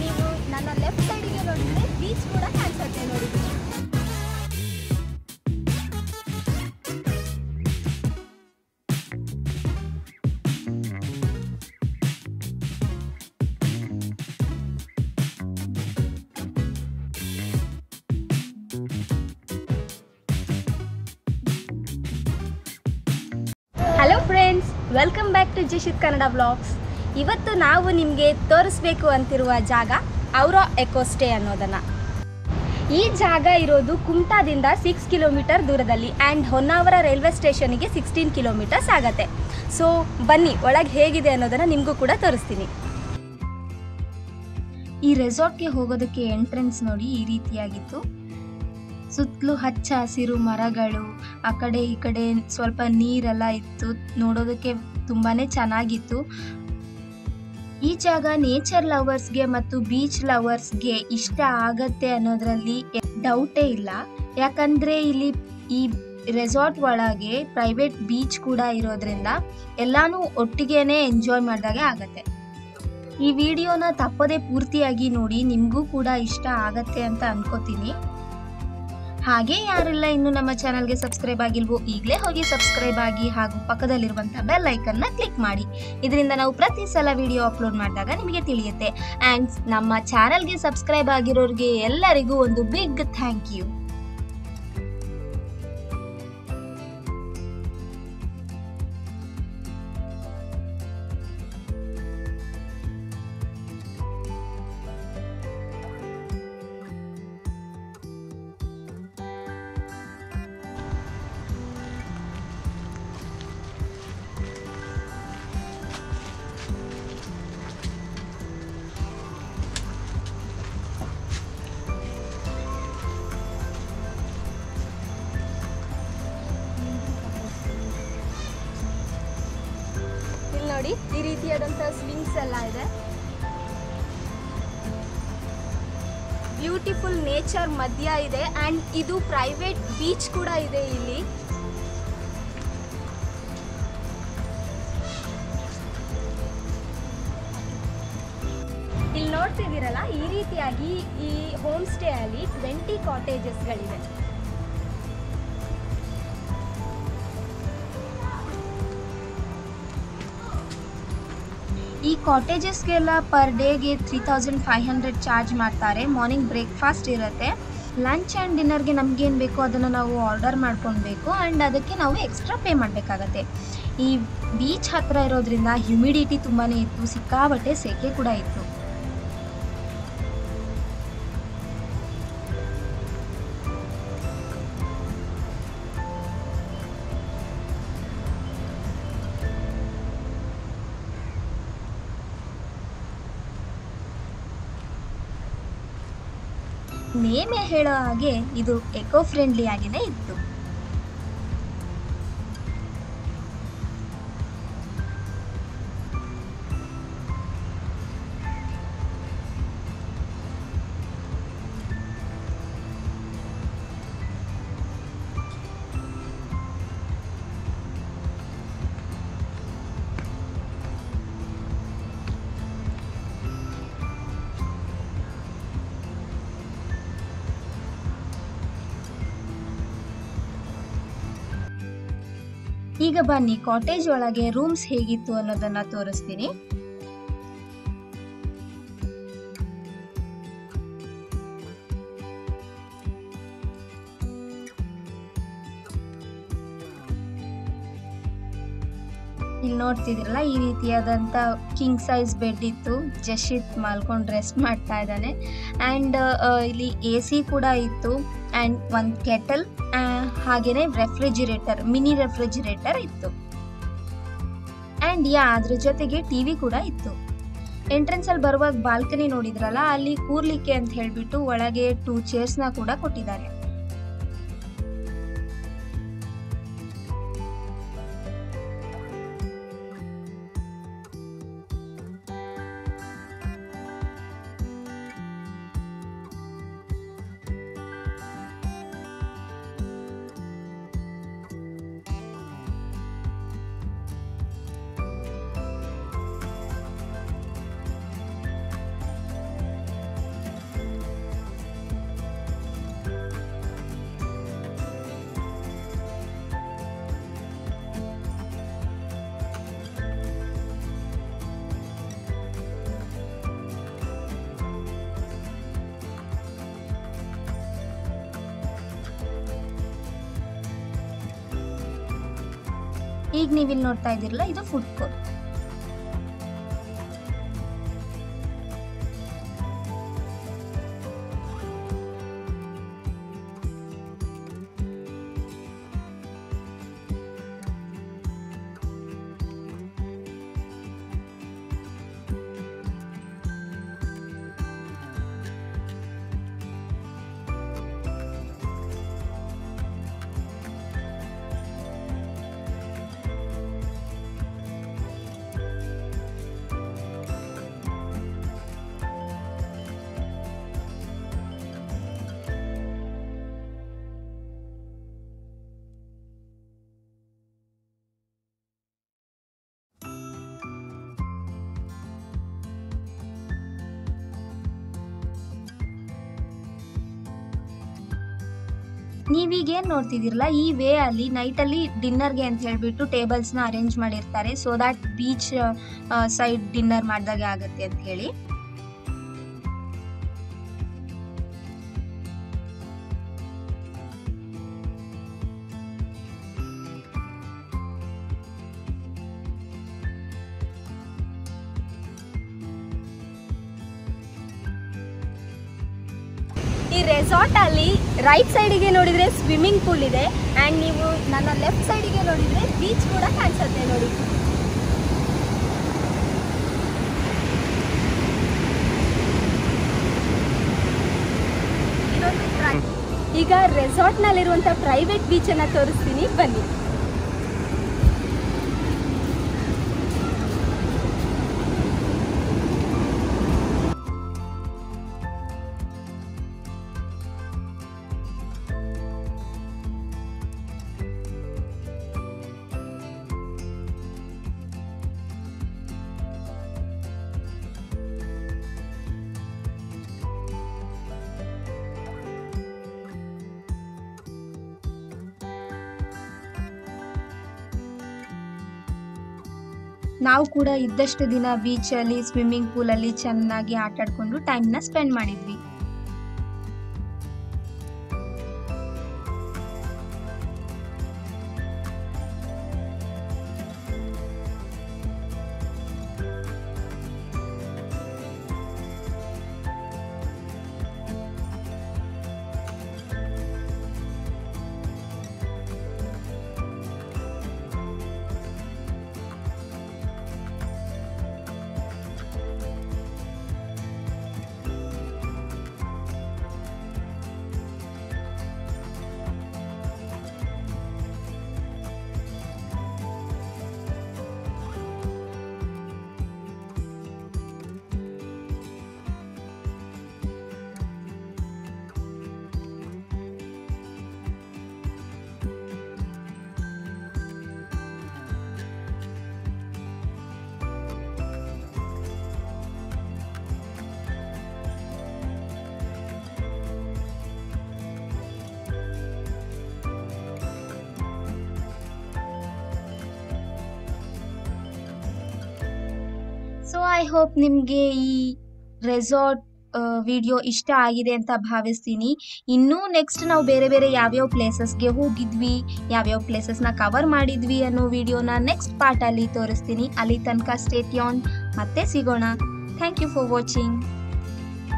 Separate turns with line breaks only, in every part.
ನೀವು ನನ್ನ ಲೆಫ್ಟ್ ಸೈಡಿಗೆ ನೋಡಿದ್ರೆ ಬೀಚ್ ಕೂಡ ಕಾಣಿಸುತ್ತೆ ನೋಡಿ. Hello friends welcome back to Jishith Kannada blogs ಇವತ್ತು ನಾವು ನಿಮಗೆ ತೋರಿಸ್ಬೇಕು ಅಂತಿರುವ ಜಾಗ ಔರ ಎಕೋಸ್ಟೇ ಅನ್ನೋದನ್ನು. ಈ ಜಾಗ ಇರೋದು ಕುಮಟಾದಿಂದ ಸಿಕ್ಸ್ ಕಿಲೋಮೀಟರ್ ದೂರದಲ್ಲಿ ಆ್ಯಂಡ್ ಹೊನ್ನಾವರ ರೈಲ್ವೆ ಸ್ಟೇಷನಿಗೆ ಸಿಕ್ಸ್ಟೀನ್ ಕಿಲೋಮೀಟರ್ಸ್ ಆಗತ್ತೆ. ಸೊ ಬನ್ನಿ, ಒಳಗೆ ಹೇಗಿದೆ ಅನ್ನೋದನ್ನು ನಿಮಗೂ ಕೂಡ ತೋರಿಸ್ತೀನಿ. ಈ ರೆಸಾರ್ಟ್ಗೆ ಹೋಗೋದಕ್ಕೆ ಎಂಟ್ರೆನ್ಸ್ ನೋಡಿ ಈ ರೀತಿಯಾಗಿತ್ತು. ಸುತ್ತಲೂ ಹಚ್ಚ ಹಸಿರು ಮರಗಳು, ಆ ಕಡೆ ಈ ಕಡೆ ಸ್ವಲ್ಪ ನೀರೆಲ್ಲ ಇತ್ತು, ನೋಡೋದಕ್ಕೆ ತುಂಬಾ ಚೆನ್ನಾಗಿತ್ತು. ಈ ಜಾಗ ನೇಚರ್ ಲವರ್ಸ್ಗೆ ಮತ್ತು ಬೀಚ್ ಲವರ್ಸ್ಗೆ ಇಷ್ಟ ಆಗತ್ತೆ ಅನ್ನೋದ್ರಲ್ಲಿ ಡೌಟೇ ಇಲ್ಲ. ಯಾಕಂದ್ರೆ ಇಲ್ಲಿ ಈ ರೆಸಾರ್ಟ್ ಒಳಗೆ ಪ್ರೈವೇಟ್ ಬೀಚ್ ಕೂಡ ಇರೋದ್ರಿಂದ ಎಲ್ಲಾನು ಒಟ್ಟಿಗೆನೆ ಎಂಜಾಯ್ ಮಾಡಿದಾಗೆ ಆಗತ್ತೆ. ಈ ವಿಡಿಯೋನ ತಪ್ಪದೇ ಪೂರ್ತಿಯಾಗಿ ನೋಡಿ ನಿಮಗೂ ಕೂಡ ಇಷ್ಟ ಆಗತ್ತೆ ಅಂತ ಅನ್ಕೋತೀನಿ. ಹಾಗೆ ಯಾರೆಲ್ಲ ಇನ್ನು ನಮ್ಮ ಚಾನಲ್ಗೆ ಸಬ್ಸ್ಕ್ರೈಬ್ ಆಗಿಲ್ವೋ ಈಗಲೇ ಹೋಗಿ ಸಬ್ಸ್ಕ್ರೈಬ್ ಆಗಿ ಹಾಗೂ ಪಕ್ಕದಲ್ಲಿರುವಂತಹ ಬೆಲ್ ಐಕನ್ನ ಕ್ಲಿಕ್ ಮಾಡಿ. ಇದರಿಂದ ನಾವು ಪ್ರತಿ ಸಲ ವಿಡಿಯೋ ಅಪ್ಲೋಡ್ ಮಾಡಿದಾಗ ನಿಮಗೆ ತಿಳಿಯುತ್ತೆ. ಆ್ಯಂಡ್ ನಮ್ಮ ಚಾನಲ್ಗೆ ಸಬ್ಸ್ಕ್ರೈಬ್ ಆಗಿರೋರಿಗೆ ಎಲ್ಲರಿಗೂ ಒಂದು ಬಿಗ್ ಥ್ಯಾಂಕ್ ಯು. ನೋಡಿ, ಈ ರೀತಿಯಾದಂತಹ ಸ್ವಿಂಗ್ಸ್ ಎಲ್ಲ ಇದೆ. ಬ್ಯೂಟಿಫುಲ್ ನೇಚರ್ ಮಧ್ಯ ಇದೆ ಅಂಡ್ ಇದು ಪ್ರೈವೇಟ್ ಬೀಚ್ ಕೂಡ ಇದೆ ಇಲ್ಲಿ. ಇಲ್ಲಿ ನೋಡ್ತಿದ್ದೀರಲ್ಲ, ಈ ರೀತಿಯಾಗಿ ಈ ಹೋಮ್ ಸ್ಟೇ ಅಲ್ಲಿ ಟ್ವೆಂಟಿ ಕಾಟೇಜಸ್ಗಳಿದೆ ಕಾಟೇಜಸ್ಗೆಲ್ಲ ಪರ್ ಡೇಗೆ three thousand five hundred charge ಮಾಡ್ತಾರೆ. ಮಾರ್ನಿಂಗ್ ಬ್ರೇಕ್ಫಾಸ್ಟ್ ಇರುತ್ತೆ. ಲಂಚ್ ಆ್ಯಂಡ್ ಡಿನ್ನರ್ಗೆ ನಮಗೇನು ಬೇಕೋ ಅದನ್ನು ನಾವು ಆರ್ಡರ್ ಮಾಡ್ಕೊಳ್ಬೇಕು. ಆ್ಯಂಡ್ ಅದಕ್ಕೆ ನಾವು ಎಕ್ಸ್ಟ್ರಾ ಪೇ ಮಾಡಬೇಕಾಗತ್ತೆ. ಈ ಬೀಚ್ ಹತ್ತಿರ ಇರೋದ್ರಿಂದ ಹ್ಯುಮಿಡಿಟಿ ತುಂಬಾ ಇತ್ತು. ಸಿಕ್ಕಾಬಟ್ಟೆ ಸೆಕೆ ಕೂಡ ಇತ್ತು. ನೇಮೆ ಹೇಳೋ ಹಾಗೆ ಇದು ಎಕೋ ಫ್ರೆಂಡ್ಲಿ ಆಗಿಯೇ ಇತ್ತು. ಈಗ ಬನ್ನಿ ಕಾಟೇಜ್ ಒಳಗೆ ರೂಮ್ಸ್ ಹೇಗಿತ್ತು ಅನ್ನೋದನ್ನ ತೋರಿಸ್ತೀನಿ. ಇಲ್ಲಿ ನೋಡ್ತಿದ್ರಲ್ಲ ಈ ರೀತಿಯಾದಂಥ ಕಿಂಗ್ ಸೈಜ್ ಬೆಡ್ ಇತ್ತು. ಜಶಿತ್ ಮಲ್ಕೊಂಡು ರೆಸ್ಟ್ ಮಾಡ್ತಾ ಇದ್ದಾನೆ. ಆ್ಯಂಡ್ ಇಲ್ಲಿ ಎ ಕೂಡ ಇತ್ತು. ಆ್ಯಂಡ್ ಒಂದು ಕೆಟಲ್ ಹಾಗೆಯೇ ರೆಫ್ರಿಜಿರೇಟರ್ ಮಿನಿ ರೆಫ್ರಿಜಿರೇಟರ್ ಇತ್ತು. ಆ್ಯಂಡ್ ಯಾ, ಅದ್ರ ಜೊತೆಗೆ ಟಿ ವಿ ಕೂಡ ಇತ್ತು. ಎಂಟ್ರೆನ್ಸಲ್ಲಿ ಬರುವಾಗ ಬಾಲ್ಕನಿ ನೋಡಿದ್ರಲ್ಲ, ಅಲ್ಲಿ ಕೂರ್ಲಿಕ್ಕೆ ಅಂತ ಹೇಳಿಬಿಟ್ಟು ಒಳಗೆ ಟೂ ಚೇರ್ಸ್ನ ಕೂಡ ಕೊಟ್ಟಿದ್ದಾರೆ. ಈಗ ನೀವಿಲ್ಲಿ ನೋಡ್ತಾ ಇದ್ದೀರಲ್ಲ ಇದು ಫುಡ್ ಕೋರ್ಟ್ ನೀವೀಗ ಏನ್ ನೋಡ್ತಿದ್ದೀರಲ್ಲ, ಈ ವೇ ಅಲ್ಲಿ ನೈಟ್ ಅಲ್ಲಿ ಡಿನ್ನರ್ಗೆ ಅಂತ ಹೇಳ್ಬಿಟ್ಟು ಟೇಬಲ್ಸ್ನ ಅರೇಂಜ್ ಮಾಡಿರ್ತಾರೆ. So that beach side dinner ಮಾಡ್ದಾಗೆ ಆಗತ್ತೆ ಅಂತ ಹೇಳಿ.
ರೆಸಾರ್ಟ್ ಅಲ್ಲಿ ರೈಟ್ ಸೈಡಿಗೆ ನೋಡಿದ್ರೆ ಸ್ವಿಮ್ಮಿಂಗ್ ಪೂಲ್ ಇದೆ. ಅಂಡ್ ನೀವು ನನ್ನ ಲೆಫ್ಟ್ ಸೈಡಿಗೆ ನೋಡಿದ್ರೆ ಬೀಚ್ ಕೂಡ ಕಾಣಿಸುತ್ತೆ ನೋಡಿ. ಈಗ ರೆಸಾರ್ಟ್ ಈಗ ಪ್ರೈವೇಟ್ ಪ್ರೈವೇಟ್ ಅನ್ನ ತೋರಿಸ್ತೀನಿ. ಬನ್ನಿ.
ನಾವು ಕೂಡ ಇದ್ದಷ್ಟು ದಿನ ಬೀಚಲ್ಲಿ ಸ್ವಿಮ್ಮಿಂಗ್ ಪೂಲಲ್ಲಿ ಚೆನ್ನಾಗಿ ಆಟಾಡಿಕೊಂಡು ಟೈಮ್ನ ಸ್ಪೆಂಡ್ ಮಾಡಿದ್ವಿ. ಐ ಹೋಪ್ ನಿಮಗೆ ಈ ರೆಸಾರ್ಟ್ ವಿಡಿಯೋ ಇಷ್ಟ ಆಗಿದೆ ಅಂತ ಭಾವಿಸ್ತೀನಿ. ಇನ್ನೂ ನೆಕ್ಸ್ಟ್ ನಾವು ಬೇರೆ ಬೇರೆ ಯಾವ್ಯಾವ ಪ್ಲೇಸಸ್ಗೆ ಹೋಗಿದ್ವಿ, ಯಾವ್ಯಾವ ಪ್ಲೇಸಸ್ನ ಕವರ್ ಮಾಡಿದ್ವಿ ಅನ್ನೋ ವಿಡಿಯೋನ ನೆಕ್ಸ್ಟ್ ಪಾರ್ಟಲ್ಲಿ ತೋರಿಸ್ತೀನಿ. ಅಲ್ಲಿ ತನಕ ಸ್ಟೇಟ್ಯಾನ್ ಮತ್ತೆ ಸಿಗೋಣ. ಥ್ಯಾಂಕ್ ಯು ಫಾರ್ ವಾಚಿಂಗ್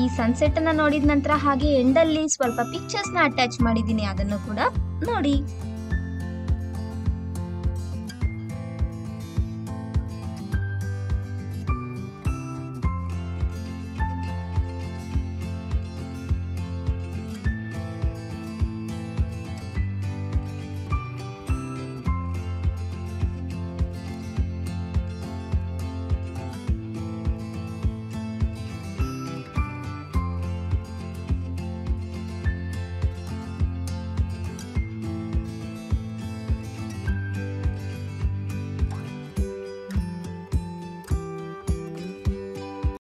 ಈ ಸನ್ಸೆಟ್ಟನ್ನು ನೋಡಿದ ನಂತರ ಹಾಗೆ ಎಂಡಲ್ಲಿ ಸ್ವಲ್ಪ ಪಿಕ್ಚರ್ಸ್ನ ಅಟ್ಯಾಚ್ ಮಾಡಿದ್ದೀನಿ ಅದನ್ನು ಕೂಡ ನೋಡಿ.